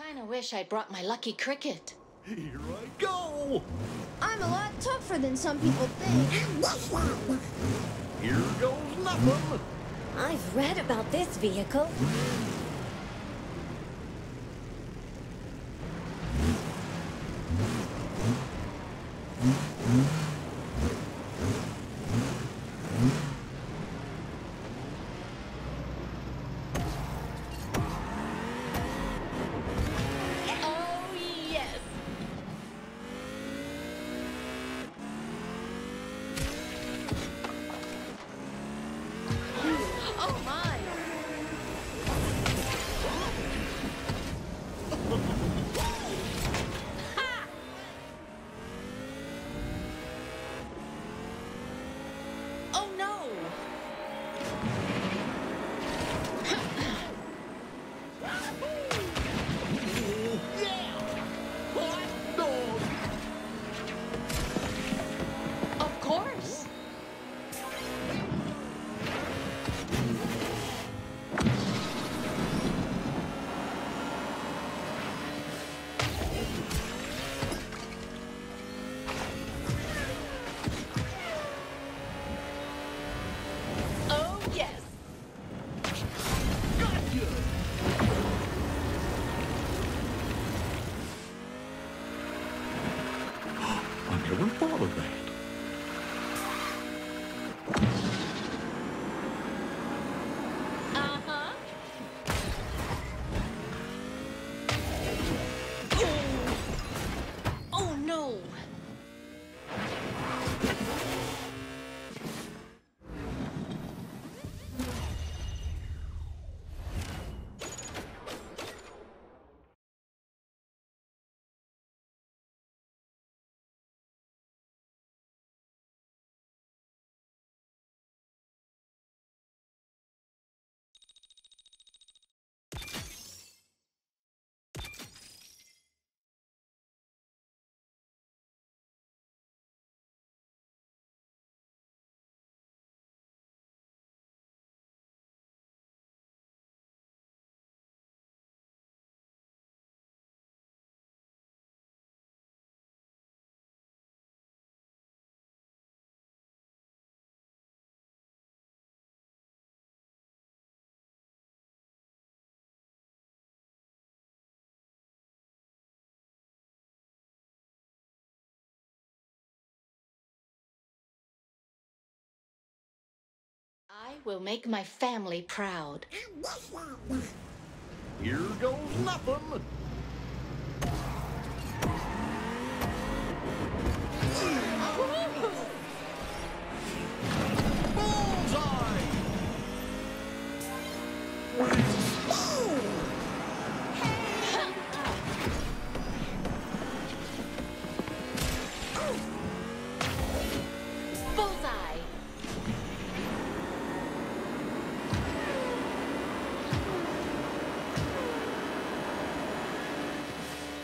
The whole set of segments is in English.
I kinda wish I brought my lucky cricket. Here I go! I'm a lot tougher than some people think. Here goes nothing! I've read about this vehicle. Will make my family proud. Here goes nothing!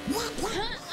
Really?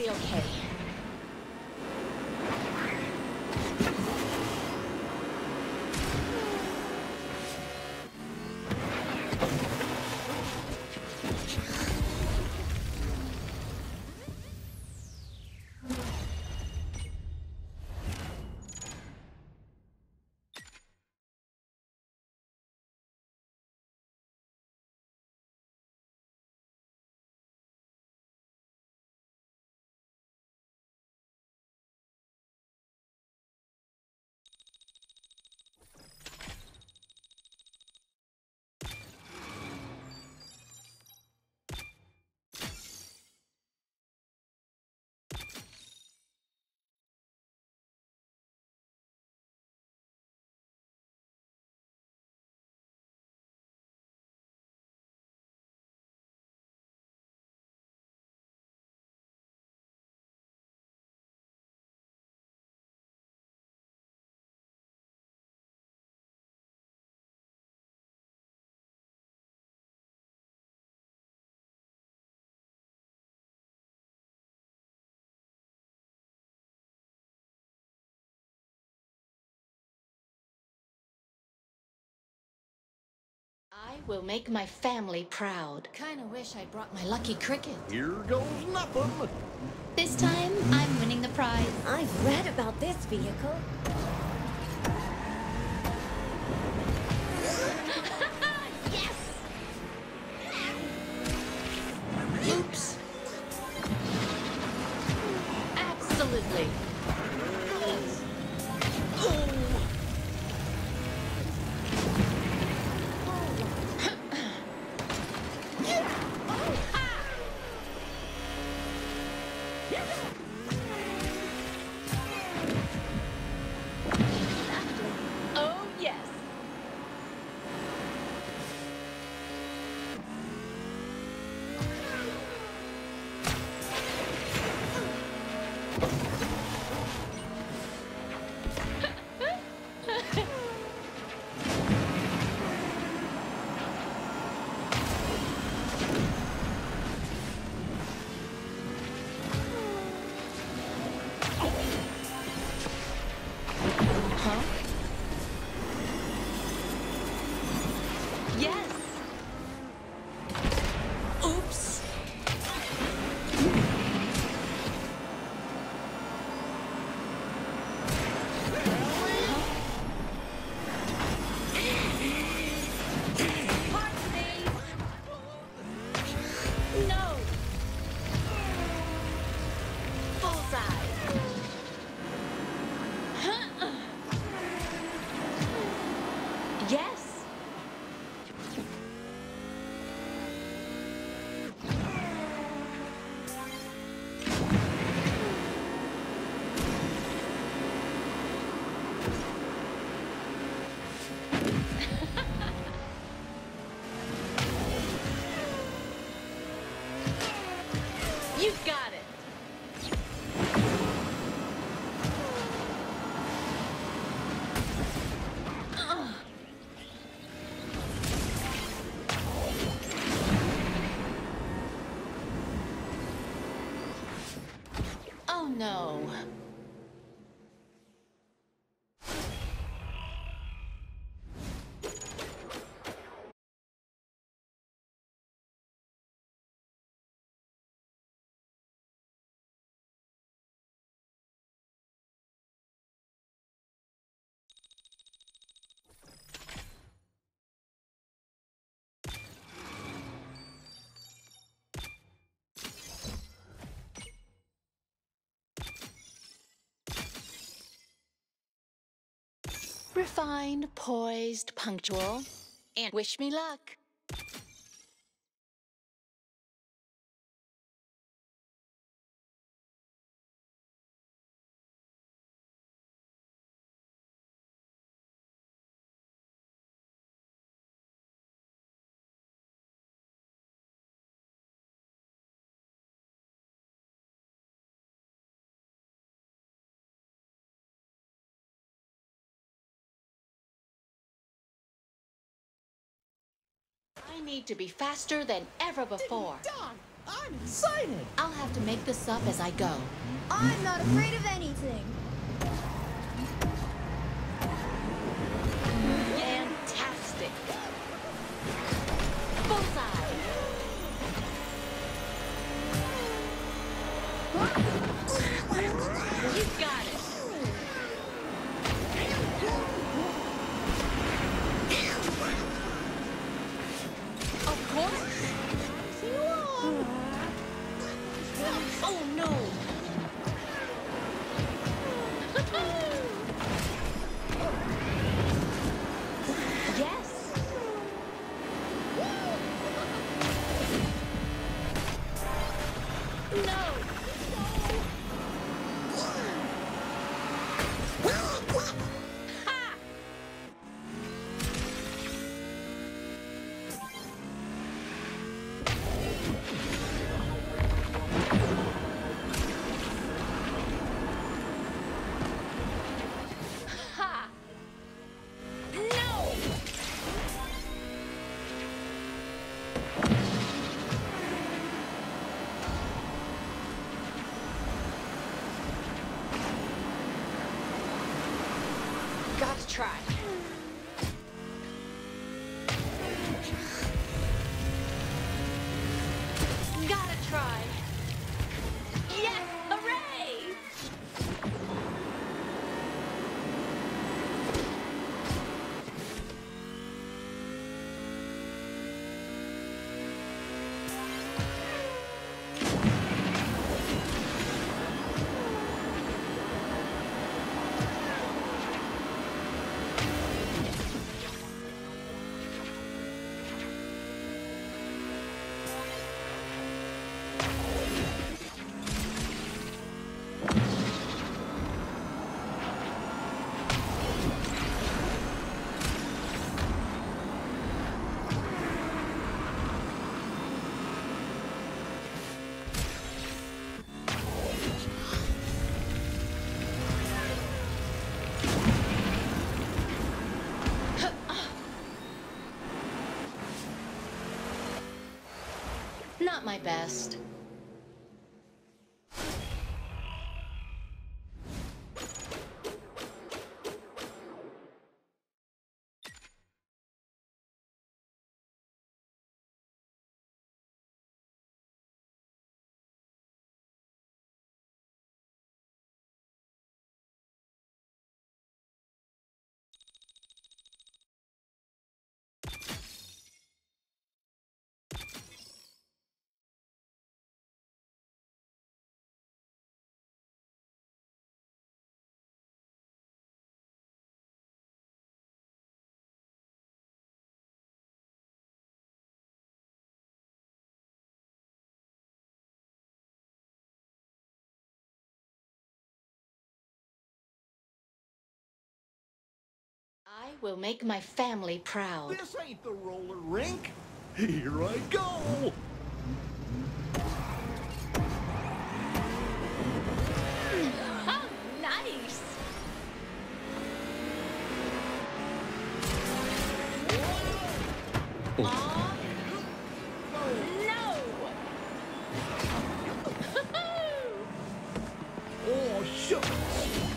Be okay. Will make my family proud. Kinda wish I brought my lucky cricket. Here goes nothing. This time, I'm winning the prize. I've read about this vehicle. Refined, poised, punctual, and wish me luck. I need to be faster than ever before. Doc, I'm excited. I'll have to make this up as I go. I'm not afraid of anything. Try. My best. I will make my family proud. This ain't the roller rink. Here I go. Oh, nice! Aw, no! Oh, shucks.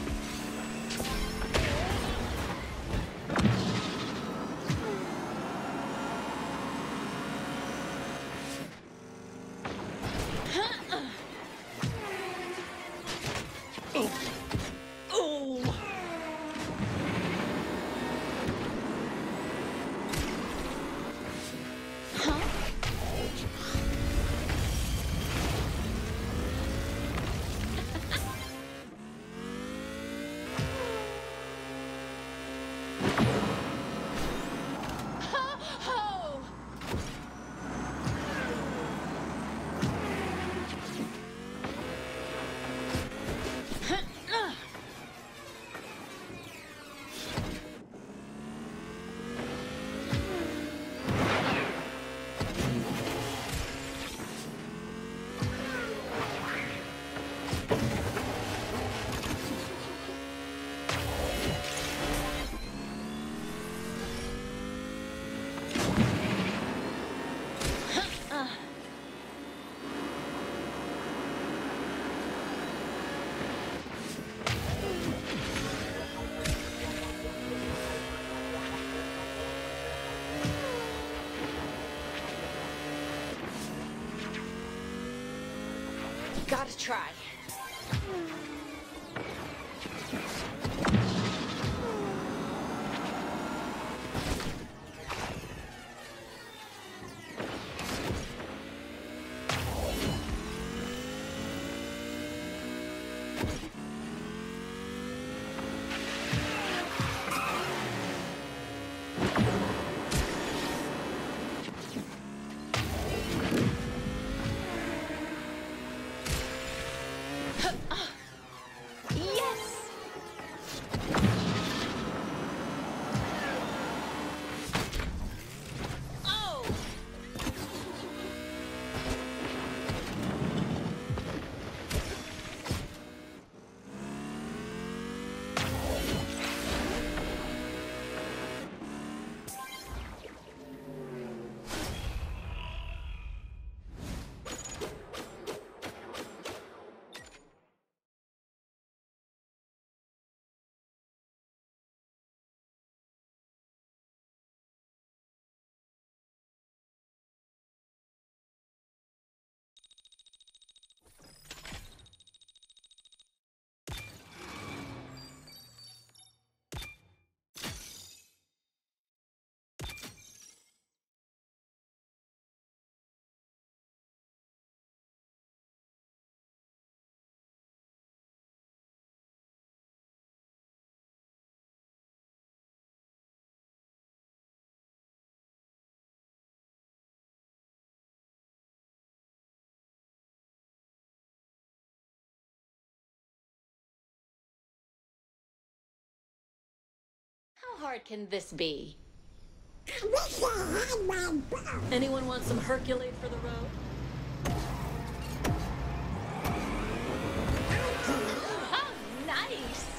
Gotta try. Hard can this be? Anyone want some Herculate for the road? Oh, nice!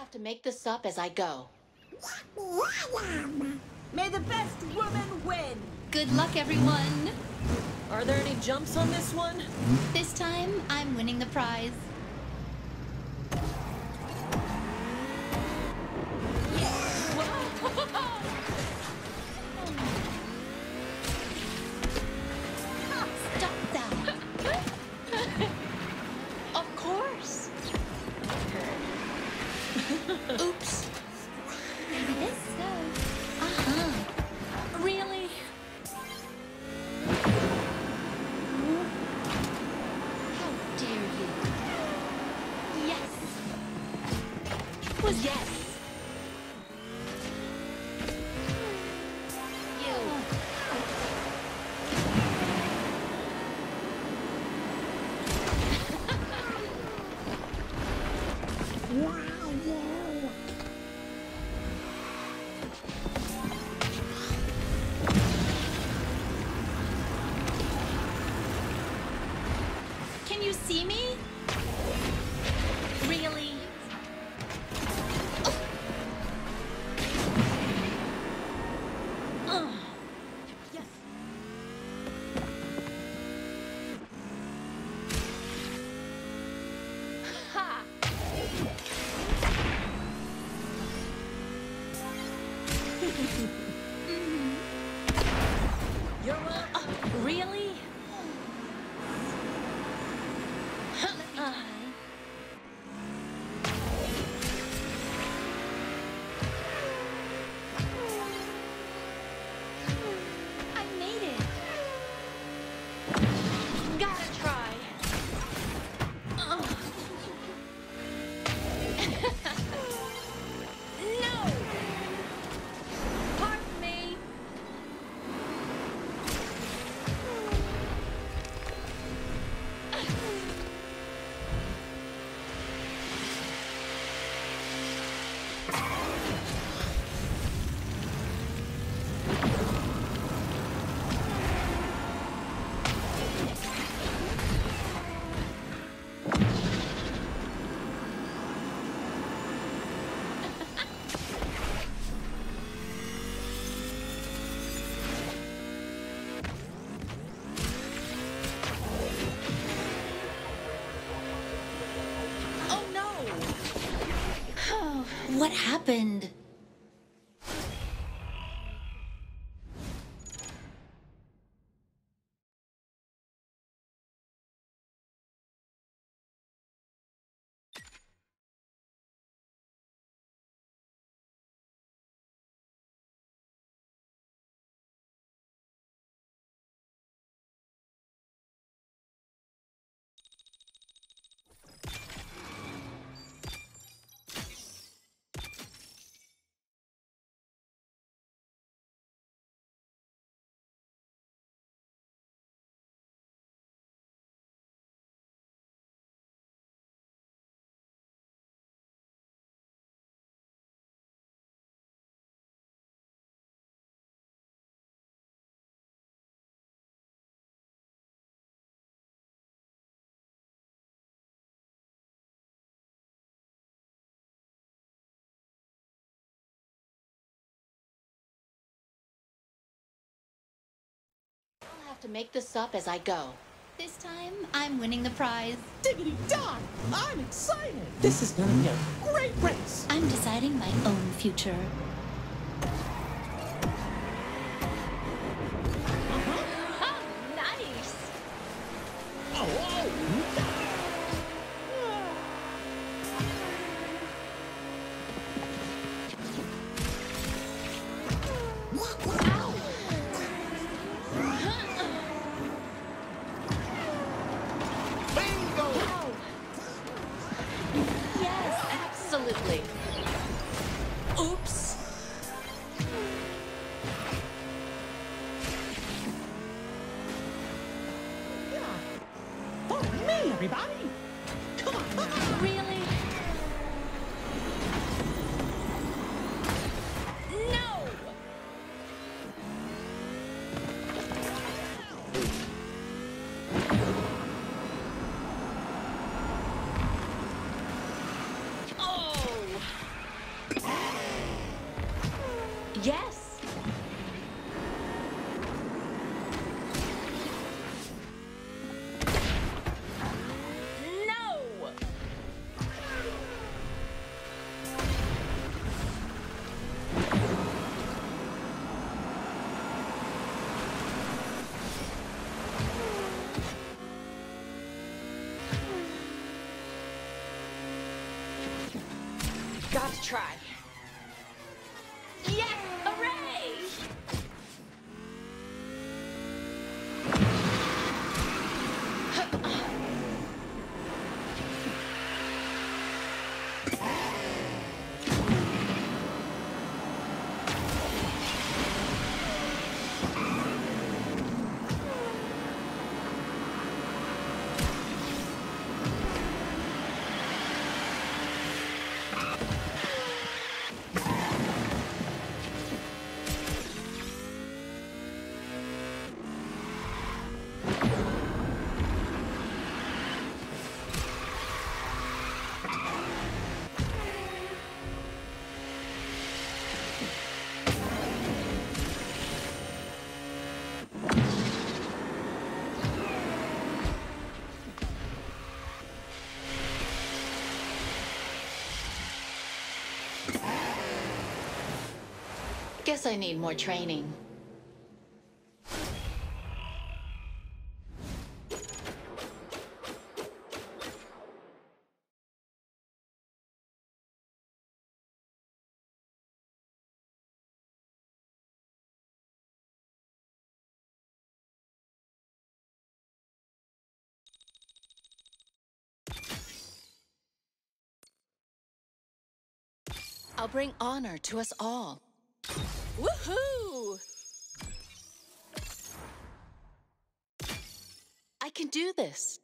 Have to make this up as I go. May the best woman win! Good luck, everyone! Are there any jumps on this one? This time, I'm winning the prize. What happened? Have to make this up as I go. This time, I'm winning the prize. Diggity dog! I'm excited! This is gonna be a great race! I'm deciding my own future. To try. I guess I need more training. I'll bring honor to us all. Woohoo! I can do this.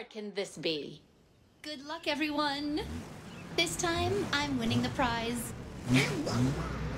hard can this be? Good luck, everyone. This time, I'm winning the prize. Mm-hmm.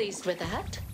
pleased with that.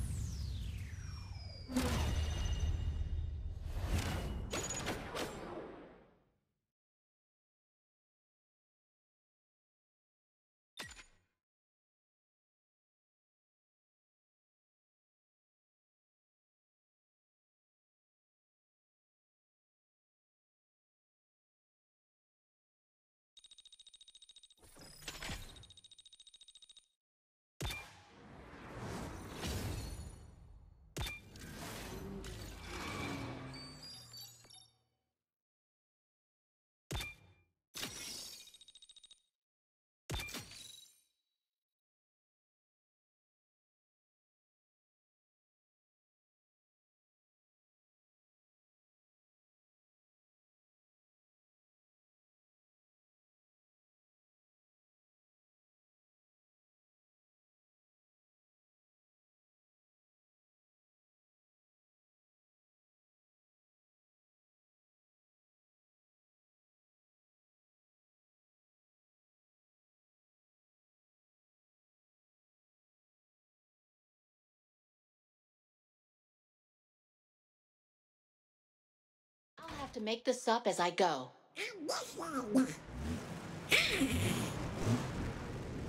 to make this up as I go.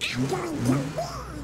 I'm going to!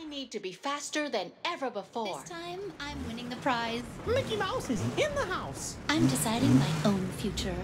I need to be faster than ever before. This time, I'm winning the prize. Mickey Mouse is in the house. I'm deciding my own future.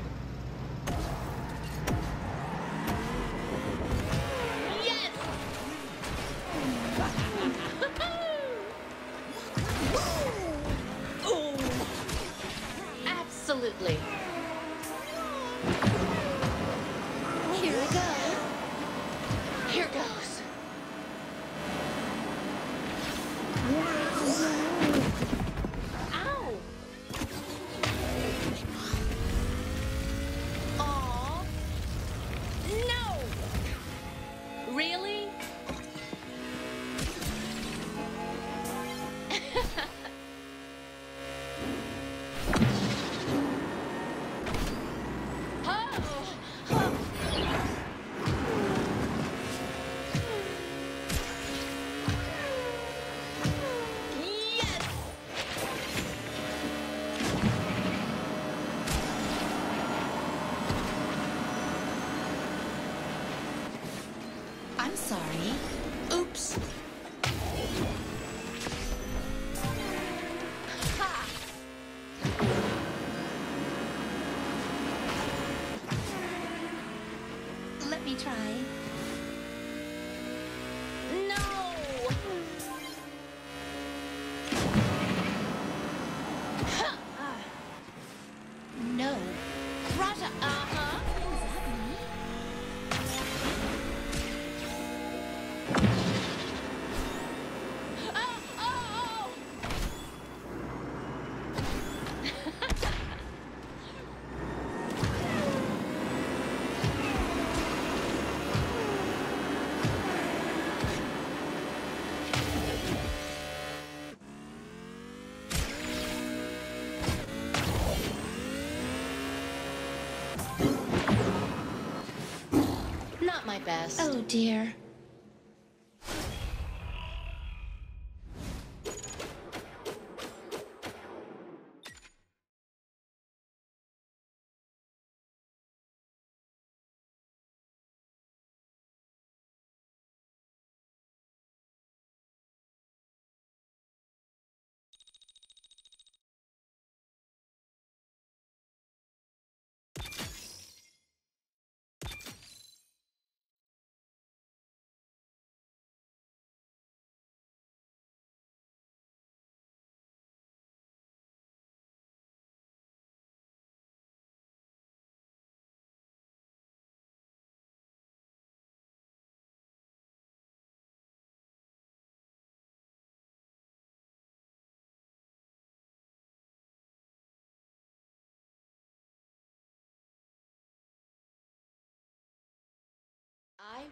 Best. Oh dear.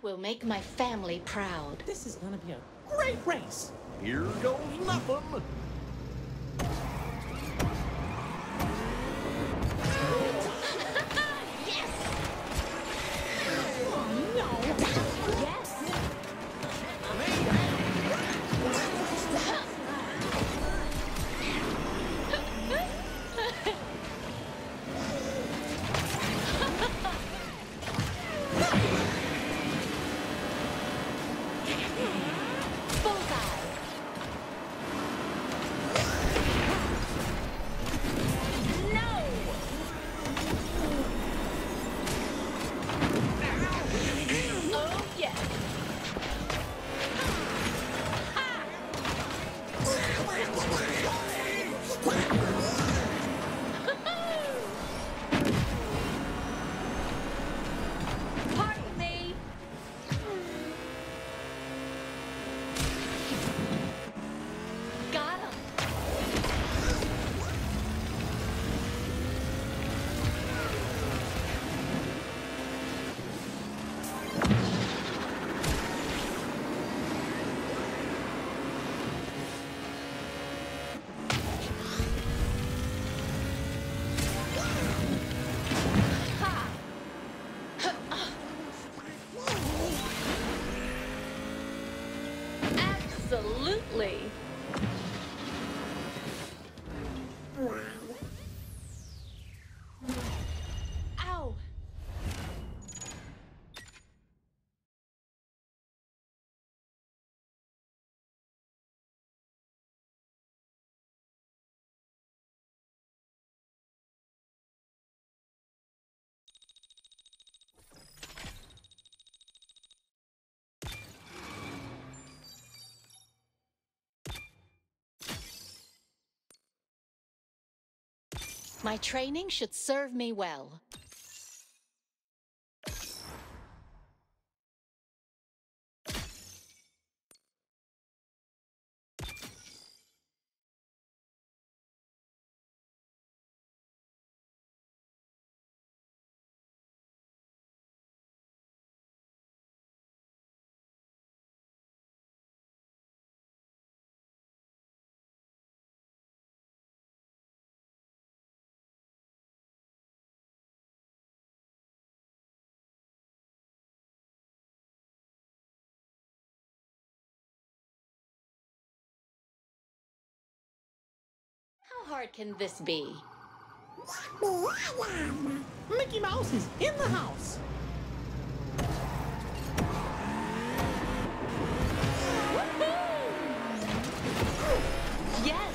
Will make my family proud. This is gonna be a great race. Here goes nothing. My training should serve me well. How hard can this be? Mickey Mouse is in the house. Yes!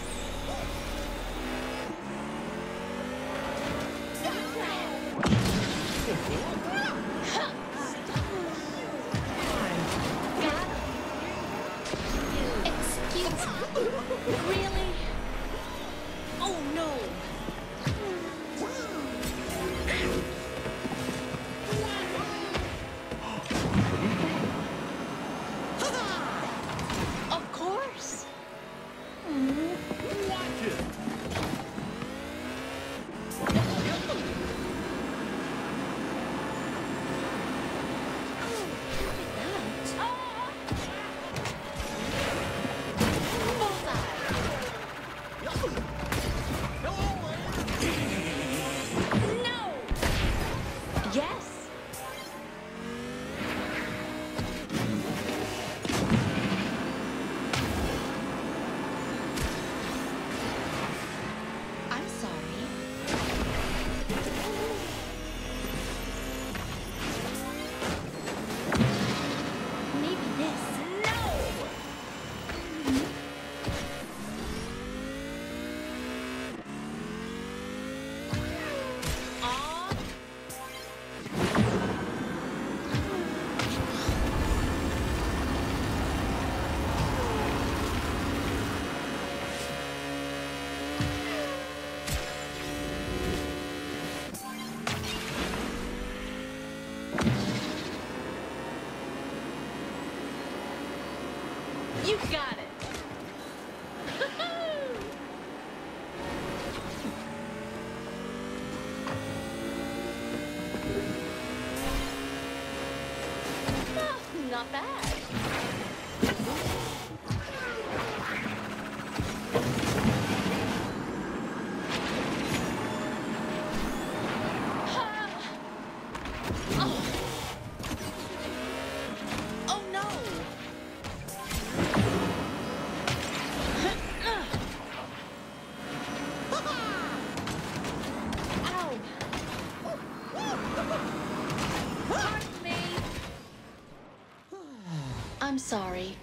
Not bad. Sorry.